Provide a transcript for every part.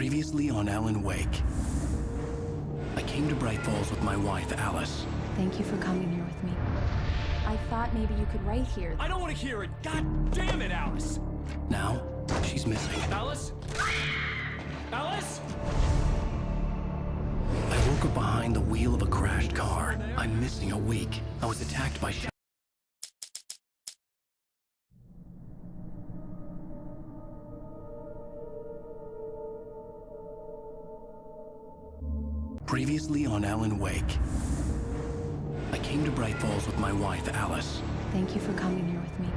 Previously on Alan Wake. I came to Bright Falls with my wife, Alice. Thank you for coming here with me. I thought maybe you could write here. I don't want to hear it. God damn it, Alice. Now, she's missing. Alice? Alice? I woke up behind the wheel of a crashed car. I'm missing a week. I was attacked by sh- on Alan Wake. I came to Bright Falls with my wife, Alice. Thank you for coming here with me.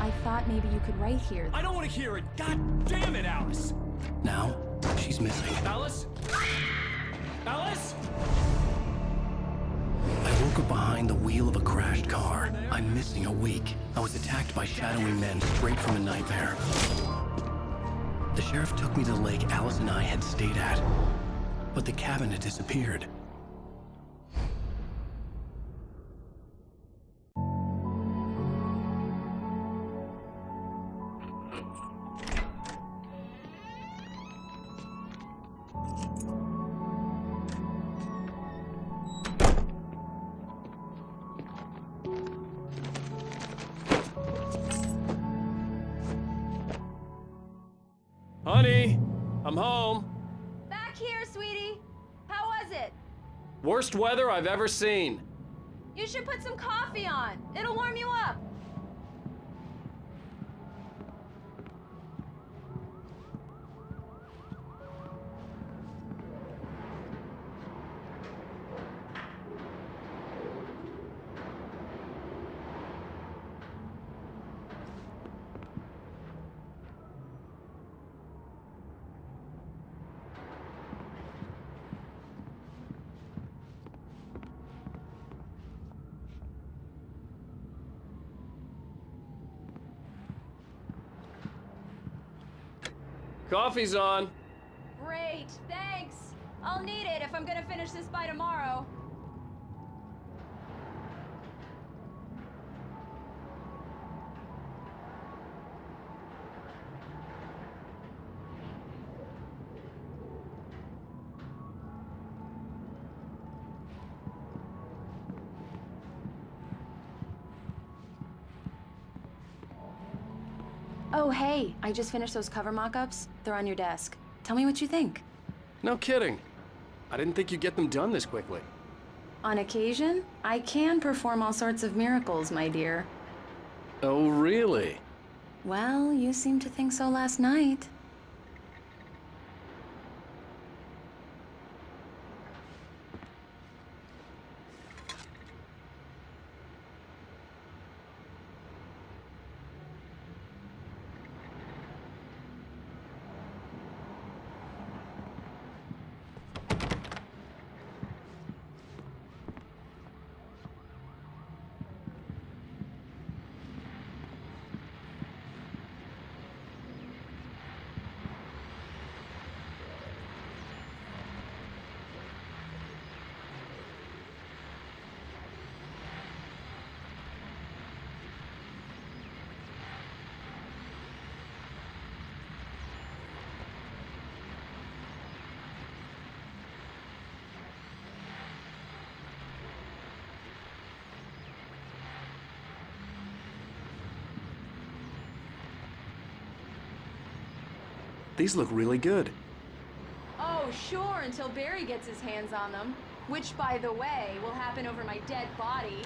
I thought maybe you could write here. I don't want to hear it. God damn it, Alice. Now, she's missing. Alice? Alice? I woke up behind the wheel of a crashed car. I'm missing a week. I was attacked by shadowy men straight from a nightmare. The sheriff took me to the lake Alice and I had stayed at. But the cabin had disappeared. I've ever seen. You should put some coffee on. It'll warm you up. Coffee's on. Great, thanks. I'll need it if I'm gonna finish this by tomorrow. Oh, hey, I just finished those cover mock-ups. They're on your desk. Tell me what you think. No kidding. I didn't think you'd get them done this quickly. On occasion, I can perform all sorts of miracles, my dear. Oh, really? Well, you seemed to think so last night. These look really good. Oh, sure, until Barry gets his hands on them. Which, by the way, will happen over my dead body.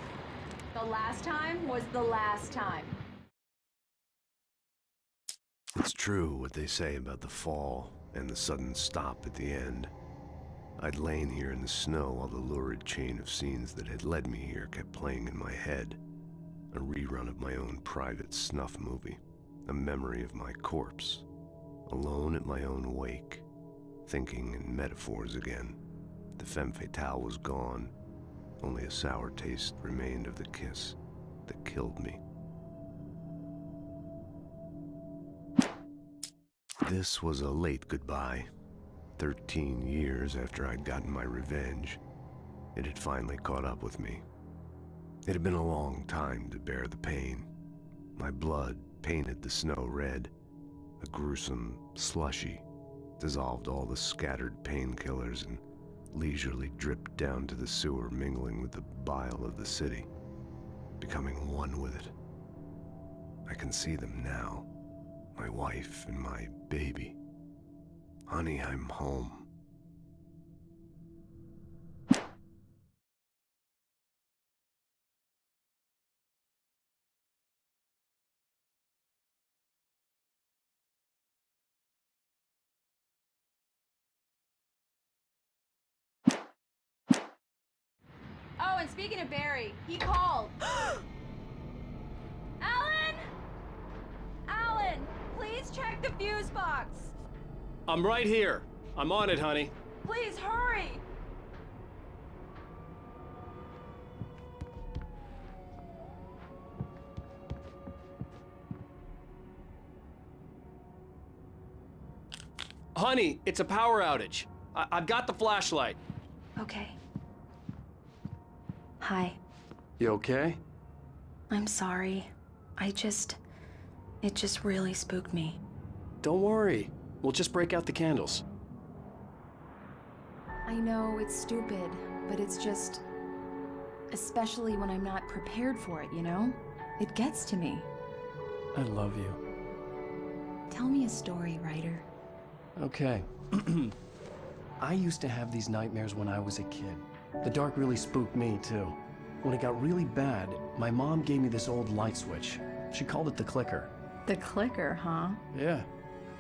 The last time was the last time. It's true what they say about the fall and the sudden stop at the end. I'd lain here in the snow while the lurid chain of scenes that had led me here kept playing in my head. A rerun of my own private snuff movie. A memory of my corpse. Alone at my own wake. Thinking in metaphors again. The femme fatale was gone. Only a sour taste remained of the kiss that killed me. This was a late goodbye. Thirteen years after I'd gotten my revenge, it had finally caught up with me. It had been a long time to bear the pain. My blood painted the snow red, a gruesome, slushy, dissolved all the scattered painkillers, and leisurely dripped down to the sewer, mingling with the bile of the city, becoming one with it. I can see them now my wife and my baby. Honey, I'm home. And speaking of Barry, he called. Alan! Alan, please check the fuse box. I'm right here. I'm on it, honey. Please hurry. Honey, it's a power outage. I- I've got the flashlight. Okay. Hi. You okay? I'm sorry. I just. It just really spooked me. Don't worry. We'll just break out the candles. I know it's stupid, but it's just. Especially when I'm not prepared for it, you know? It gets to me. I love you. Tell me a story, writer. Okay. I used to have these nightmares when I was a kid. The dark really spooked me, too. When it got really bad, my mom gave me this old light switch. She called it the clicker. The clicker, huh? Yeah.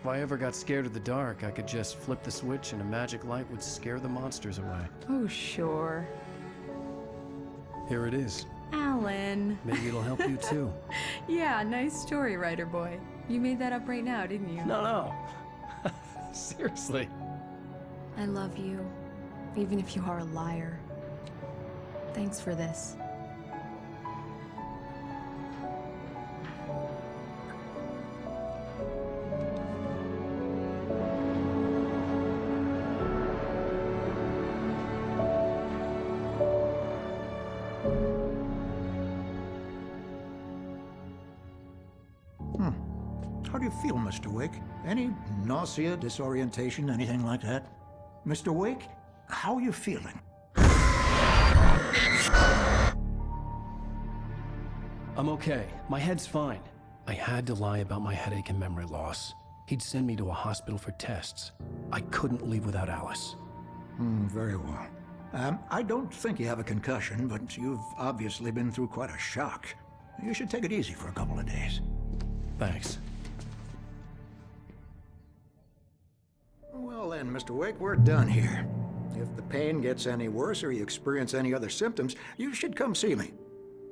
If I ever got scared of the dark, I could just flip the switch and a magic light would scare the monsters away. Oh, sure. Here it is. Alan. Maybe it'll help you too. Yeah, nice story, writer boy. You made that up right now, didn't you? No, no. Seriously. I love you, even if you are a liar. Thanks for this. Hmm. How do you feel, Mr. Wake? Any nausea, disorientation, anything like that? Mr. Wake, how are you feeling? I'm okay. My head's fine. I had to lie about my headache and memory loss. He'd send me to a hospital for tests. I couldn't leave without Alice. Hmm, very well. Um, I don't think you have a concussion, but you've obviously been through quite a shock. You should take it easy for a couple of days. Thanks. Well then, Mr. Wake, we're done here. If the pain gets any worse or you experience any other symptoms, you should come see me.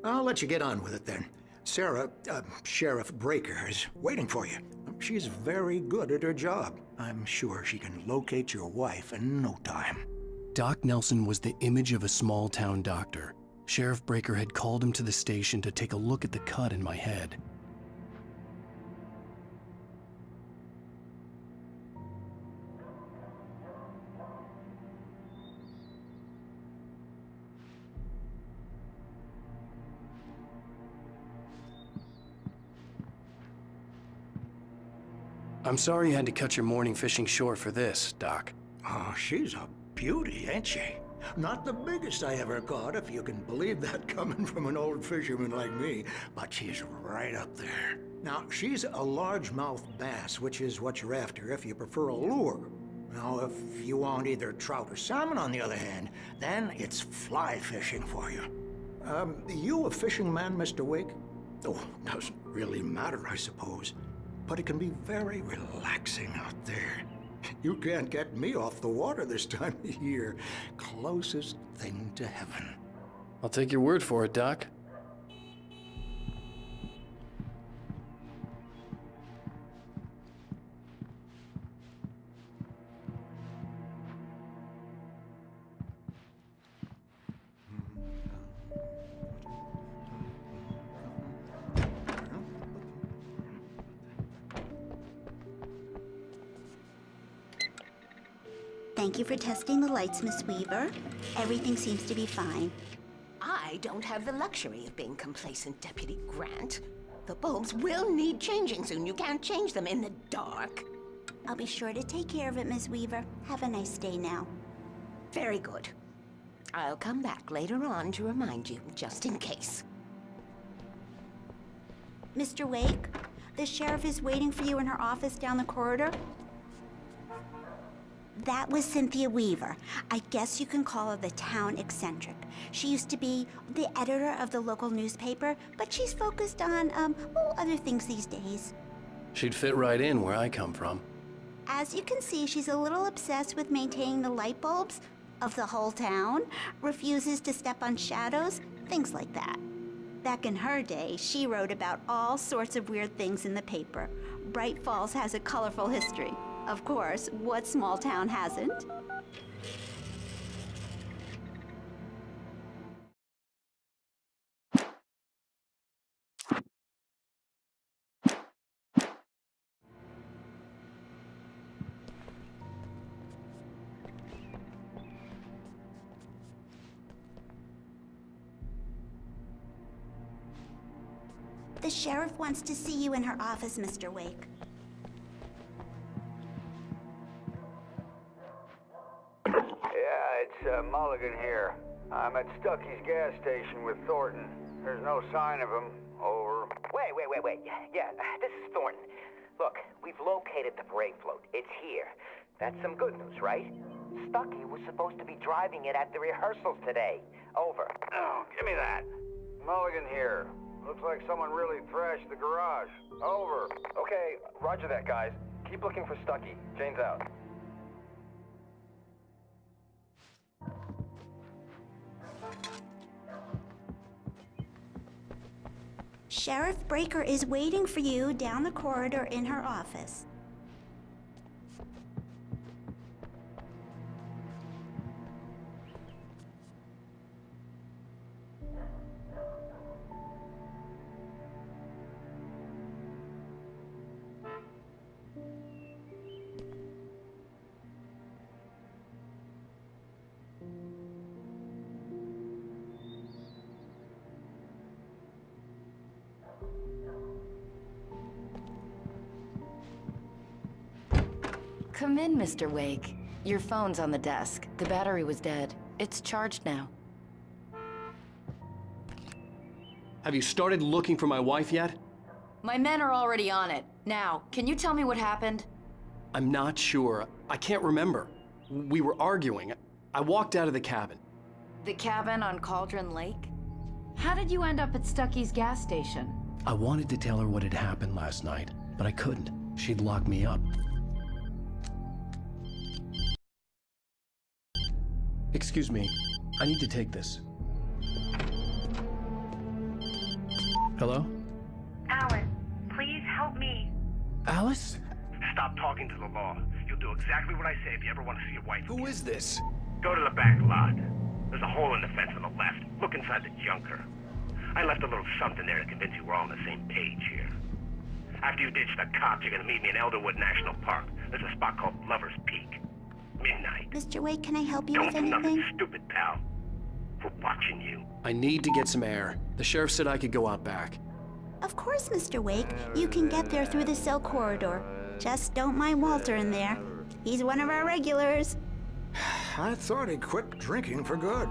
I'll let you get on with it then. Sarah, uh, Sheriff Breaker, is waiting for you. She's very good at her job. I'm sure she can locate your wife in no time. Doc Nelson was the image of a small town doctor. Sheriff Breaker had called him to the station to take a look at the cut in my head. I'm sorry you had to cut your morning fishing short for this, Doc. Oh, she's a beauty, ain't she? Not the biggest I ever caught, if you can believe that coming from an old fisherman like me, but she's right up there. Now, she's a largemouth bass, which is what you're after if you prefer a lure. Now, if you want either trout or salmon, on the other hand, then it's fly fishing for you. Um, you a fishing man, Mr. Wake? Oh, doesn't really matter, I suppose. But it can be very relaxing out there. You can't get me off the water this time of year. Closest thing to heaven. I'll take your word for it, Doc. Testing the lights, Miss Weaver. Everything seems to be fine. I don't have the luxury of being complacent, Deputy Grant. The bulbs will need changing soon. You can't change them in the dark. I'll be sure to take care of it, Miss Weaver. Have a nice day now. Very good. I'll come back later on to remind you, just in case. Mr. Wake, the sheriff is waiting for you in her office down the corridor. That was Cynthia Weaver. I guess you can call her the town eccentric. She used to be the editor of the local newspaper, but she's focused on, um, well, other things these days. She'd fit right in where I come from. As you can see, she's a little obsessed with maintaining the light bulbs of the whole town, refuses to step on shadows, things like that. Back in her day, she wrote about all sorts of weird things in the paper. Bright Falls has a colorful history. Of course, what small town hasn't? The sheriff wants to see you in her office, Mr. Wake. Mulligan here. I'm at Stucky's gas station with Thornton. There's no sign of him. Over. Wait, wait, wait, wait. Yeah, this is Thornton. Look, we've located the parade float. It's here. That's some good news, right? Stucky was supposed to be driving it at the rehearsals today. Over. Oh, give me that. Mulligan here. Looks like someone really thrashed the garage. Over. Okay, roger that, guys. Keep looking for Stucky. Jane's out. Sheriff Breaker is waiting for you down the corridor in her office. Come in, Mr. Wake. Your phone's on the desk. The battery was dead. It's charged now. Have you started looking for my wife yet? My men are already on it. Now, can you tell me what happened? I'm not sure. I can't remember. We were arguing. I walked out of the cabin. The cabin on Cauldron Lake? How did you end up at Stucky's gas station? I wanted to tell her what had happened last night, but I couldn't. She'd locked me up. Excuse me. I need to take this. Hello? Alice, please help me. Alice? Stop talking to the law. You'll do exactly what I say if you ever want to see your wife. again. Who is this? Go to the back lot. There's a hole in the fence on the left. Look inside the junker. I left a little something there to convince you we're all on the same page here. After you ditch the cops, you're gonna meet me in Elderwood National Park. There's a spot called Lover's Peak. Midnight. Mr. Wake, can I help you Don't with do anything? nothing stupid, pal. We're watching you. I need to get some air. The sheriff said I could go out back. Of course, Mr. Wake. You can get there through the cell corridor. Just don't mind Walter in there. He's one of our regulars. I thought he quit drinking for good.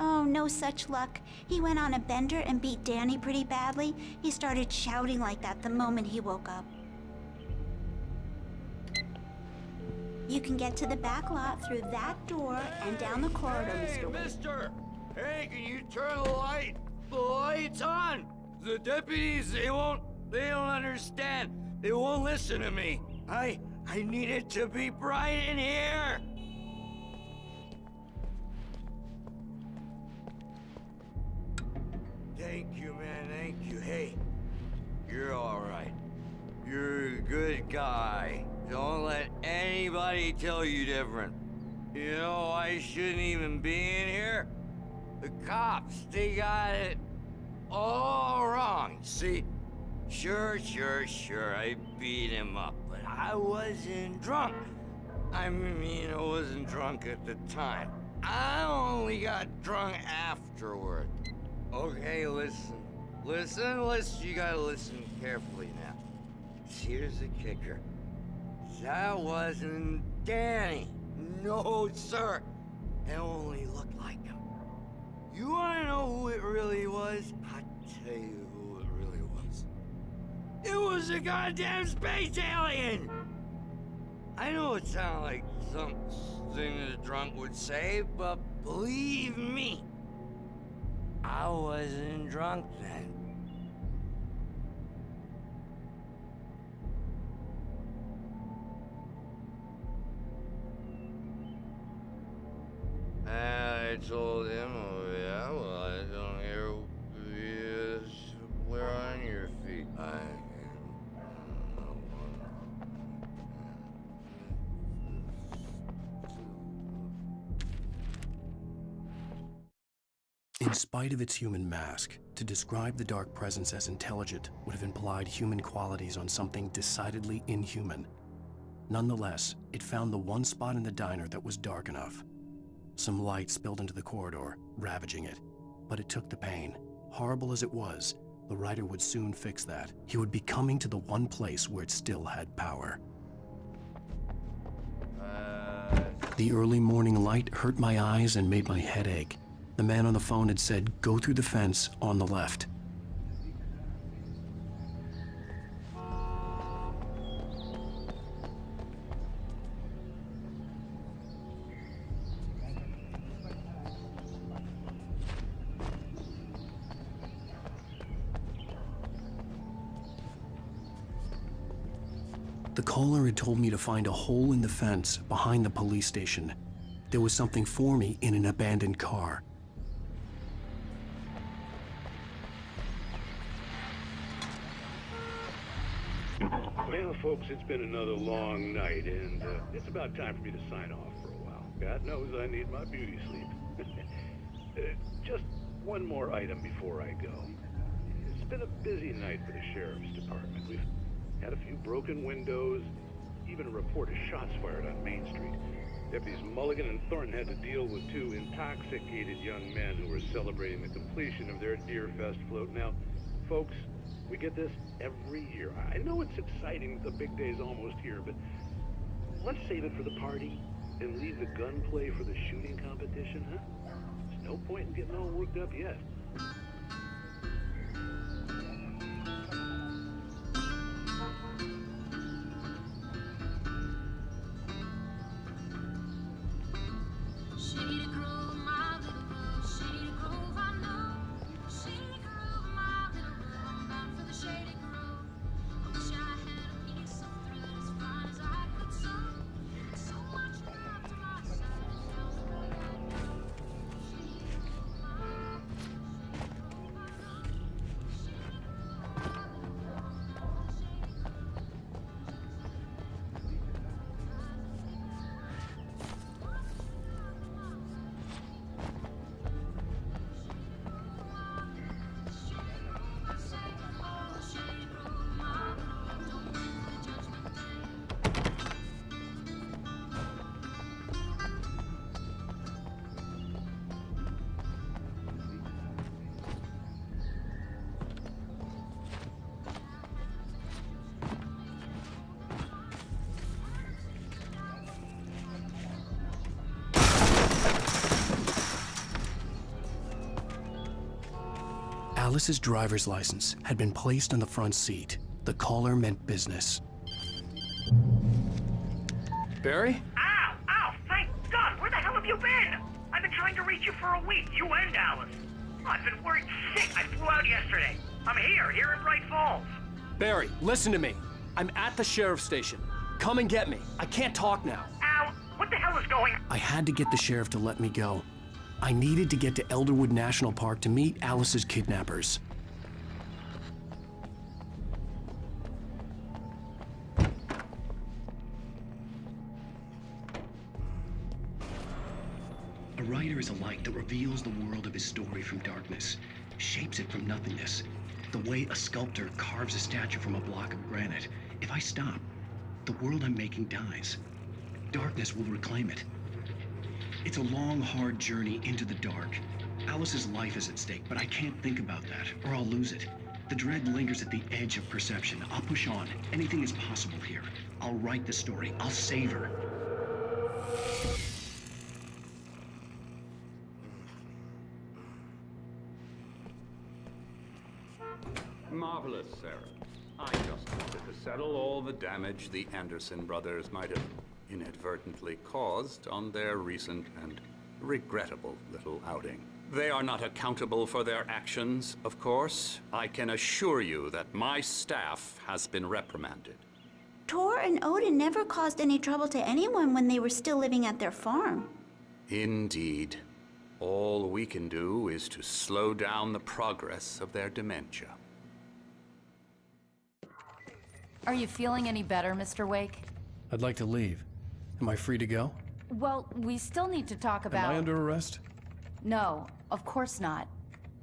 Oh, no such luck. He went on a bender and beat Danny pretty badly. He started shouting like that the moment he woke up. You can get to the back lot through that door and down the corridor, Mr. Wake. Mister! Hey, can you turn the light? The light's on! The deputies, they won't... They don't understand. They won't listen to me. I... I need it to be bright in here! Thank you, man, thank you. Hey, you're alright. You're a good guy. Don't let anybody tell you different. You know, I shouldn't even be in here. The cops, they got it all wrong. See, sure, sure, sure, I beat him up, but I wasn't drunk. I mean, I wasn't drunk at the time. I only got drunk afterward. Okay, listen. Listen, listen, you gotta listen carefully now. Here's the kicker. That wasn't Danny. No, sir. It only looked like him. You wanna know who it really was? I'll tell you who it really was. It was a goddamn space alien! I know it sounds like something a drunk would say, but believe me, I wasn't drunk then. Told him, oh yeah, well, I don't hear you where on your feet. I In spite of its human mask, to describe the Dark Presence as intelligent would have implied human qualities on something decidedly inhuman. Nonetheless, it found the one spot in the diner that was dark enough. Some light spilled into the corridor, ravaging it. But it took the pain. Horrible as it was, the writer would soon fix that. He would be coming to the one place where it still had power. The early morning light hurt my eyes and made my head ache. The man on the phone had said, go through the fence on the left. The caller had told me to find a hole in the fence behind the police station. There was something for me in an abandoned car. Well, folks, it's been another long night, and uh, it's about time for me to sign off for a while. God knows I need my beauty sleep. uh, just one more item before I go. It's been a busy night for the Sheriff's Department. We've had a few broken windows, even a report of shots fired on Main Street. Deputies Mulligan and Thornton had to deal with two intoxicated young men who were celebrating the completion of their Deerfest float. Now, folks, we get this every year. I know it's exciting, the big day's almost here, but let's save it for the party and leave the gunplay for the shooting competition, huh? There's no point in getting all worked up yet. Alice's driver's license had been placed on the front seat. The caller meant business. Barry? Ow! Ow! Thank God! Where the hell have you been? I've been trying to reach you for a week, you and Alice. I've been worried sick. I flew out yesterday. I'm here, here in Bright Falls. Barry, listen to me. I'm at the sheriff's station. Come and get me. I can't talk now. Ow! What the hell is going on? I had to get the sheriff to let me go. I needed to get to Elderwood National Park to meet Alice's kidnappers. A writer is a light that reveals the world of his story from darkness, shapes it from nothingness. The way a sculptor carves a statue from a block of granite. If I stop, the world I'm making dies. Darkness will reclaim it. It's a long, hard journey into the dark. Alice's life is at stake, but I can't think about that, or I'll lose it. The dread lingers at the edge of perception. I'll push on. Anything is possible here. I'll write the story. I'll save her. Marvelous, Sarah. I just wanted to settle all the damage the Anderson brothers might have inadvertently caused on their recent and regrettable little outing. They are not accountable for their actions, of course. I can assure you that my staff has been reprimanded. Tor and Odin never caused any trouble to anyone when they were still living at their farm. Indeed. All we can do is to slow down the progress of their dementia. Are you feeling any better, Mr. Wake? I'd like to leave. Am I free to go? Well, we still need to talk about... Am I under arrest? No, of course not.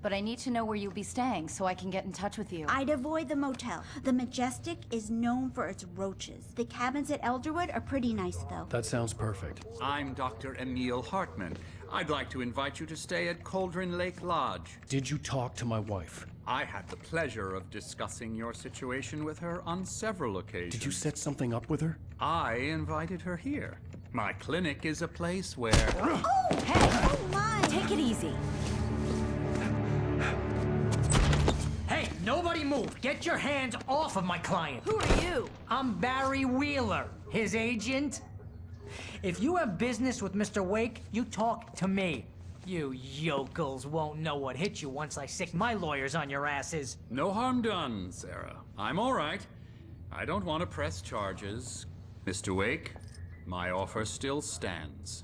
But I need to know where you'll be staying so I can get in touch with you. I'd avoid the motel. The Majestic is known for its roaches. The cabins at Elderwood are pretty nice, though. That sounds perfect. I'm Dr. Emil Hartman. I'd like to invite you to stay at Cauldron Lake Lodge. Did you talk to my wife? I had the pleasure of discussing your situation with her on several occasions. Did you set something up with her? I invited her here. My clinic is a place where... Oh, hey! Oh, my! Take it easy. Hey, nobody move! Get your hands off of my client! Who are you? I'm Barry Wheeler, his agent. If you have business with Mr. Wake, you talk to me. You yokels won't know what hit you once I sick my lawyers on your asses. No harm done, Sarah. I'm all right. I don't want to press charges. Mr. Wake, my offer still stands.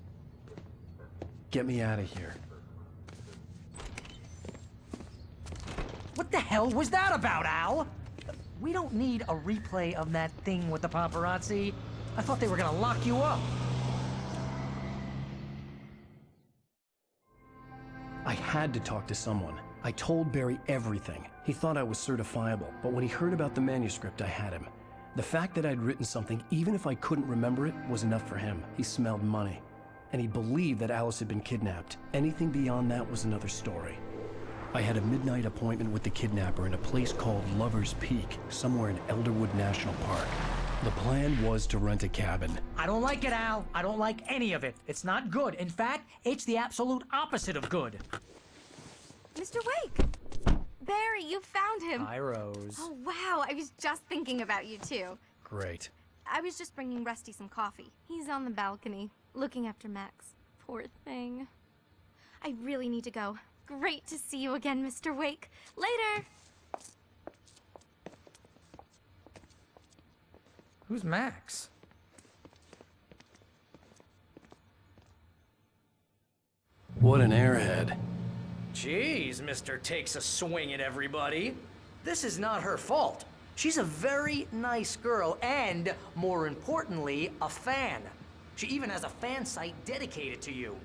Get me out of here. What the hell was that about, Al? We don't need a replay of that thing with the paparazzi. I thought they were gonna lock you up. Had to talk to someone. I told Barry everything. He thought I was certifiable, but when he heard about the manuscript, I had him. The fact that I'd written something, even if I couldn't remember it, was enough for him. He smelled money. And he believed that Alice had been kidnapped. Anything beyond that was another story. I had a midnight appointment with the kidnapper in a place called Lover's Peak, somewhere in Elderwood National Park. The plan was to rent a cabin. I don't like it, Al. I don't like any of it. It's not good. In fact, it's the absolute opposite of good. Mr. Wake! Barry, you found him! Hi, Rose. Oh, wow. I was just thinking about you, too. Great. I was just bringing Rusty some coffee. He's on the balcony, looking after Max. Poor thing. I really need to go. Great to see you again, Mr. Wake. Later! Who's Max? What an airhead. Jeez, Mr. Takes a swing at everybody. This is not her fault. She's a very nice girl and, more importantly, a fan. She even has a fan site dedicated to you.